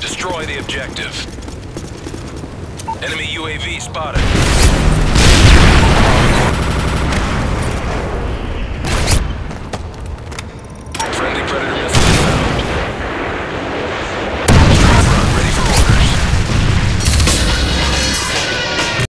Destroy the objective. Enemy UAV spotted.